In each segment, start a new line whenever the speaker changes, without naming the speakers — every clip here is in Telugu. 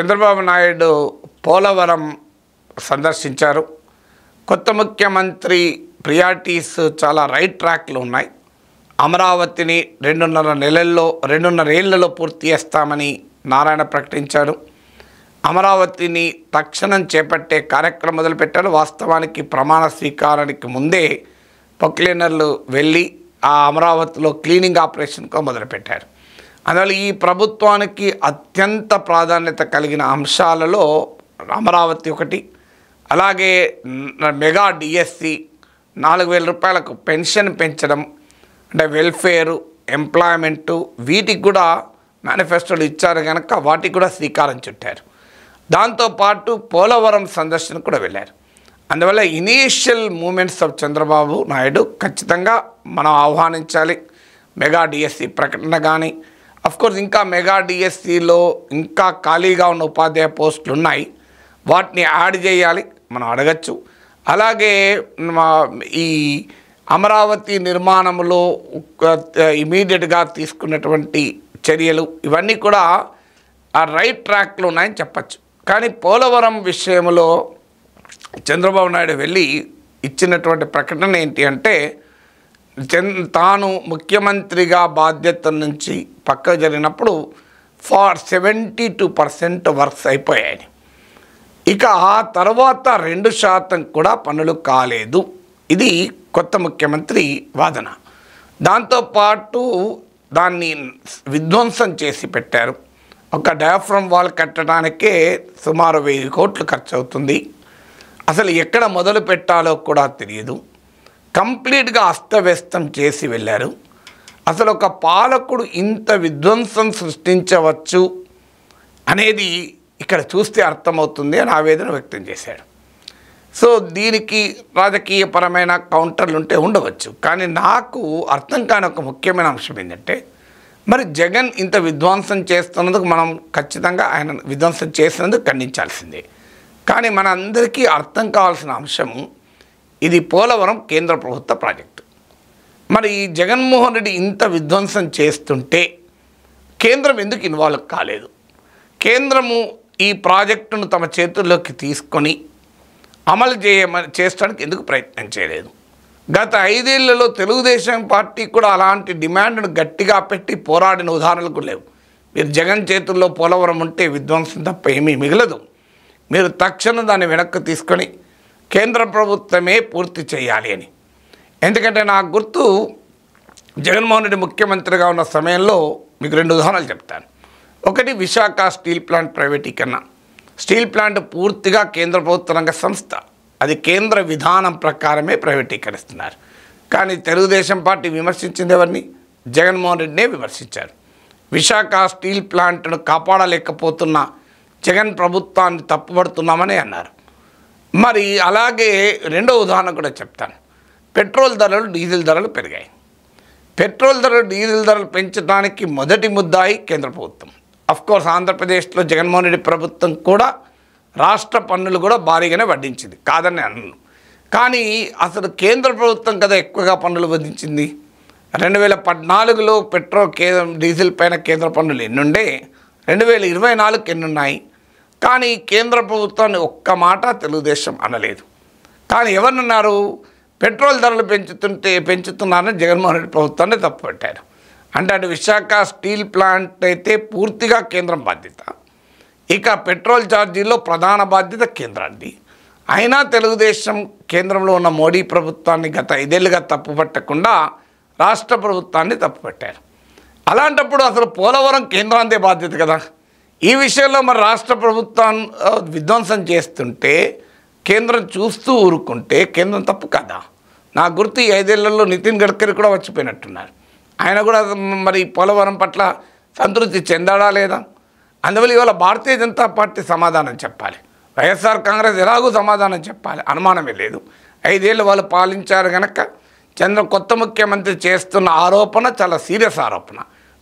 చంద్రబాబు నాయుడు పోలవరం సందర్శించారు. కొత్త ముఖ్యమంత్రి ప్రియారిటీస్ చాలా రైట్ ట్రాక్లు ఉన్నాయి. అమరావతిని రెండున్నర నెలల్లో రెండున్నర ఏళ్ళలో పూర్తి చేస్తామని నారాయణ ప్రకటించారు అమరావతిని తక్షణం చేపట్టే కార్యక్రమం మొదలుపెట్టారు వాస్తవానికి ప్రమాణ స్వీకారానికి ముందే పొక్లీనర్లు వెళ్ళి ఆ అమరావతిలో క్లీనింగ్ ఆపరేషన్కు మొదలుపెట్టారు. అందువల్ల ఈ ప్రభుత్వానికి అత్యంత ప్రాధాన్యత కలిగిన అంశాలలో అమరావతి ఒకటి అలాగే మెగా డిఎస్సి నాలుగు వేల రూపాయలకు పెన్షన్ పెంచడం అంటే వెల్ఫేరు ఎంప్లాయ్మెంటు వీటికి కూడా మేనిఫెస్టోలు ఇచ్చారు కనుక వాటికి కూడా శ్రీకారం చుట్టారు. దాంతోపాటు పోలవరం సందర్శన కూడా వెళ్ళారు. అందువల్ల initial moments of Chandrababu Naidu ఖచ్చితంగా మనం ఆహ్వానించాలి. మెగా డిఎస్సి ప్రకటన కానీ కోర్స్ ఇంకా మెగా డిఎస్సిలో ఇంకా ఖాళీగా ఉన్న ఉపాధ్యాయ పోస్టులు ఉన్నాయి. వాటిని యాడ్ చేయాలి మనం అడగచ్చు. అలాగే మా- ఈ అమరావతి నిర్మాణంలో ఇమీడియట్గా తీసుకున్నటువంటి చర్యలు ఇవన్నీ కూడా ఆ రైట్ ట్రాక్లో ఉన్నాయని చెప్పచ్చు. కానీ పోలవరం విషయంలో చంద్రబాబు నాయుడు వెళ్ళి ఇచ్చినటువంటి ప్రకటన ఏంటి అంటే తాను ముఖ్యమంత్రిగా బాధ్యత నుంచి పక్క జరిగినప్పుడు for seventy two percent works అయిపోయాయి. ఇక ఆ తర్వాత రెండు శాతం కూడా పనులు కాలేదు. ఇది కొత్త ముఖ్యమంత్రి వాదన. దాంతోపాటు దాన్ని విధ్వంసం చేసి పెట్టారు. ఒక డయాఫ్రమ్ వాల్ కట్టడానికే సుమారు వెయ్యి కోట్లు ఖర్చు అవుతుంది అసలు ఎక్కడ మొదలు పెట్టాలో కూడా తెలియదు. కంప్లీట్గా అస్తవ్యస్తం చేసి వెళ్ళారు. అసలు ఒక పాలకుడు ఇంత విధ్వంసం సృష్టించవచ్చు అనేది ఇక్కడ చూస్తే అర్థమవుతుంది అని ఆవేదన వ్యక్తం చేశాడు. సో దీనికి రాజకీయపరమైన కౌంటర్లు ఉంటే ఉండవచ్చు. కానీ నాకు అర్థం కాని ఒక ముఖ్యమైన అంశం ఏంటంటే మరి జగన్ ఇంత విధ్వంసం చేస్తున్నందుకు మనం ఖచ్చితంగా ఆయన విధ్వంసం చేసినందుకు ఖండించాల్సిందే. కానీ మన అందరికీ అర్థం కావాల్సిన అంశం ఇది పోలవరం కేంద్ర ప్రభుత్వ ప్రాజెక్టు. మరి ఈ జగన్మోహన్ రెడ్డి ఇంత విధ్వంసం చేస్తుంటే కేంద్రం ఎందుకు ఇన్వాల్వ్ కాలేదు? కేంద్రము ఈ ప్రాజెక్టును తమ చేతుల్లోకి తీసుకొని అమలు చేయమని చేయడానికి ఎందుకు ప్రయత్నం చేయలేదు? గత ఐదేళ్ళలో తెలుగుదేశం పార్టీ కూడా అలాంటి డిమాండ్ను గట్టిగా పెట్టి పోరాడిన ఉదాహరణలు లేవు. మీరు జగన్ చేతుల్లో పోలవరం ఉంటే విధ్వంసం తప్ప ఏమీ మిగలదు. మీరు తక్షణం దాన్ని వెనక్కి తీసుకొని కేంద్ర ప్రభుత్వమే పూర్తి చేయాలి అని. ఎందుకంటే నాకు గుర్తు జగన్మోహన్ రెడ్డి ముఖ్యమంత్రిగా ఉన్న సమయంలో మీకు రెండు ఉదాహరణలు చెప్తాను. ఒకటి విశాఖ స్టీల్ ప్లాంట్ ప్రైవేటీకరణ. స్టీల్ ప్లాంట్ పూర్తిగా కేంద్ర ప్రభుత్వ రంగ సంస్థ. అది కేంద్ర విధానం ప్రకారమే ప్రైవేటీకరిస్తున్నారు. కానీ తెలుగుదేశం పార్టీ విమర్శించింది ఎవరిని? జగన్మోహన్ రెడ్డినే విమర్శించారు. విశాఖ స్టీల్ ప్లాంట్ను కాపాడలేకపోతున్న జగన్ ప్రభుత్వాన్ని తప్పుపడుతున్నామని అన్నారు. మరి అలాగే రెండో ఉదాహరణ కూడా చెప్తాను. పెట్రోల్ ధరలు డీజిల్ ధరలు పెరిగాయి. పెట్రోల్ ధరలు డీజిల్ ధరలు పెంచడానికి మొదటి ముద్దాయి కేంద్ర ప్రభుత్వం. అఫ్కోర్స్ ఆంధ్రప్రదేశ్లో జగన్మోహన్ రెడ్డి ప్రభుత్వం కూడా రాష్ట్ర పన్నులు కూడా భారీగానే వడ్డించింది. కాదని అన్ను. కానీ అసలు కేంద్ర ప్రభుత్వం కదా ఎక్కువగా పన్నులు వధించింది రెండు వేల పద్నాలుగులో పెట్రోల్ కే డీజిల్ పైన కేంద్ర పన్నులు ఎన్నుండే రెండు వేల ఇరవై నాలుగు ఎన్నున్నాయి. కానీ కేంద్ర ప్రభుత్వాన్ని ఒక్క మాట తెలుగుదేశం అనలేదు. కానీ ఎవరన్నారు పెట్రోల్ ధరలు పెంచుతుంటే పెంచుతున్నారని జగన్మోహన్ రెడ్డి ప్రభుత్వాన్ని తప్పుపెట్టారు. అంటే అటు విశాఖ స్టీల్ ప్లాంట్ అయితే పూర్తిగా కేంద్రం బాధ్యత. ఇక పెట్రోల్ ఛార్జీల్లో ప్రధాన బాధ్యత కేంద్రాన్ని అయినా తెలుగుదేశం కేంద్రంలో ఉన్న మోడీ ప్రభుత్వాన్ని గత ఐదేళ్ళుగా తప్పుపట్టకుండా రాష్ట్ర ప్రభుత్వాన్ని తప్పుపట్టారు. అలాంటప్పుడు అసలు పోలవరం కేంద్రాందే బాధ్యత కదా. ఈ విషయంలో మరి రాష్ట్ర ప్రభుత్వం విధ్వంసం చేస్తుంటే కేంద్రం చూస్తూ ఊరుకుంటే కేంద్రం తప్పు కదా? నా గుర్తు ఈ ఐదేళ్ళలో నితిన్ గడ్కరీ కూడా వచ్చిపోయినట్టున్నారు. ఆయన కూడా మరి పోలవరం పట్ల సంతృప్తి చెందాడా లేదా? అందువల్ల ఇవాళ భారతీయ జనతా పార్టీ సమాధానం చెప్పాలి. వైఎస్ఆర్ కాంగ్రెస్ ఎలాగూ సమాధానం చెప్పాలి. అనుమానమే లేదు. ఐదేళ్ళు వాళ్ళు పాలించారు కనుక చంద్ర కొత్త ముఖ్యమంత్రి చేస్తున్న ఆరోపణ చాలా సీరియస్ ఆరోపణ.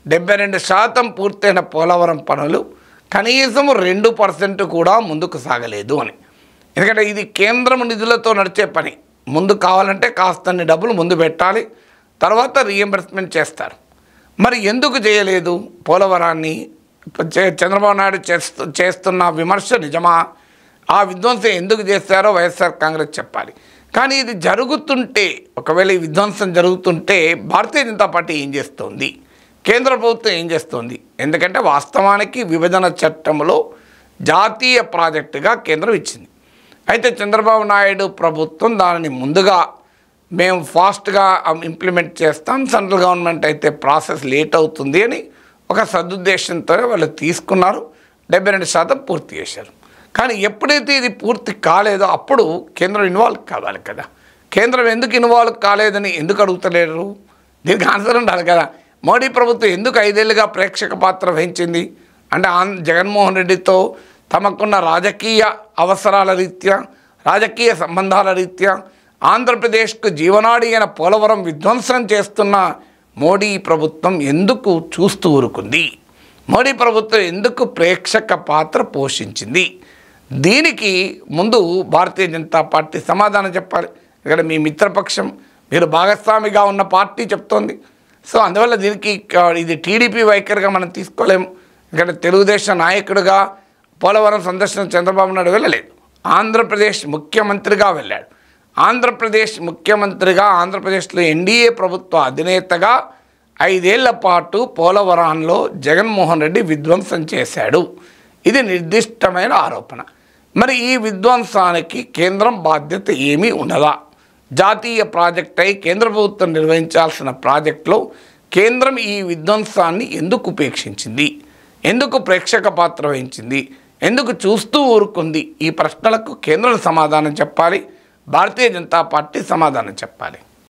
డెబ్బై రెండు శాతం పూర్తయిన పోలవరం పనులు కనీసం రెండు పర్సెంట్ కూడా ముందుకు సాగలేదు అని. ఎందుకంటే ఇది కేంద్రం నిధులతో నడిచే పని. ముందు కావాలంటే కాస్తన్ని డబ్బులు ముందు పెట్టాలి తర్వాత రీఎంబర్స్మెంట్ చేస్తారు. మరి ఎందుకు చేయలేదు పోలవరాన్ని? చే- చంద్రబాబు నాయుడు చేస్తూ చేస్తున్న విమర్శ నిజమా? ఆ విధ్వంసం ఎందుకు చేస్తారో వైఎస్ఆర్ కాంగ్రెస్ చెప్పాలి. కానీ ఇది జరుగుతుంటే ఒకవేళ ఈ విధ్వంసం జరుగుతుంటే భారతీయ జనతా పార్టీ ఏం చేస్తోంది? కేంద్ర ప్రభుత్వం ఏం చేస్తోంది? ఎందుకంటే వాస్తవానికి విభజన చట్టంలో జాతీయ ప్రాజెక్టుగా కేంద్రం ఇచ్చింది. అయితే చంద్రబాబు నాయుడు ప్రభుత్వం దానిని ముందుగా మేము ఫాస్ట్గా ఇంప్లిమెంట్ చేస్తాం. సెంట్రల్ గవర్నమెంట్ అయితే ప్రాసెస్ లేట్ అవుతుంది అని ఒక సదుద్దేశంతో వాళ్ళు తీసుకున్నారు. డెబ్బై రెండు శాతం పూర్తి చేశారు. కానీ ఎప్పుడైతే ఇది పూర్తి కాలేదో అప్పుడు కేంద్రం ఇన్వాల్వ్ కావాలి కదా. కేంద్రం ఎందుకు ఇన్వాల్వ్ కాలేదని ఎందుకు అడుగుతలేరు? దీనికి ఆన్సర్ ఉండాలి కదా. మోడీ ప్రభుత్వం ఎందుకు ఐదేళ్ళుగా ప్రేక్షక పాత్ర వహించింది? అంటే ఆన్ జగన్మోహన్ రెడ్డితో తమకున్న రాజకీయ అవసరాల రీత్యా రాజకీయ సంబంధాల రీత్యా ఆంధ్రప్రదేశ్కు జీవనాడి అయిన పోలవరం విధ్వంసం చేస్తున్న మోడీ ప్రభుత్వం ఎందుకు చూస్తూ ఊరుకుంది? మోడీ ప్రభుత్వం ఎందుకు ప్రేక్షక పాత్ర పోషించింది? దీనికి ముందు భారతీయ జనతా పార్టీ సమాధానం చెప్పాలి. ఇక్కడ మీ మిత్రపక్షం మీరు భాగస్వామిగా ఉన్న పార్టీ చెప్తోంది. సో అందువల్ల దీనికి ఇది టీడీపీ వైఖరిగా మనం తీసుకోలేము. ఇక్కడ తెలుగుదేశం నాయకుడిగా పోలవరం సందర్శన చంద్రబాబు నాయుడు వెళ్ళలేదు. ఆంధ్రప్రదేశ్ ముఖ్యమంత్రిగా వెళ్ళాడు. ఆంధ్రప్రదేశ్ ముఖ్యమంత్రిగా ఆంధ్రప్రదేశ్లో ఎన్డీఏ ప్రభుత్వ అధినేతగా ఐదేళ్ళ పాటు పోలవరంలో జగన్మోహన్ రెడ్డి విధ్వంసం చేశాడు. ఇది నిర్దిష్టమైన ఆరోపణ. మరి ఈ విధ్వంసానికి కేంద్రం బాధ్యత ఏమీ ఉన్నదా? జాతీయ ప్రాజెక్ట్ అయి కేంద్ర ప్రభుత్వం నిర్వహించాల్సిన ప్రాజెక్టులో కేంద్రం ఈ విధ్వంసాన్ని ఎందుకు ఉపేక్షించింది? ఎందుకు ప్రేక్షక పాత్ర వహించింది? ఎందుకు చూస్తూ ఊరుకుంది? ఈ ప్రశ్నలకు కేంద్రం సమాధానం చెప్పాలి భారతీయ జనతా పార్టీ సమాధానం చెప్పాలి.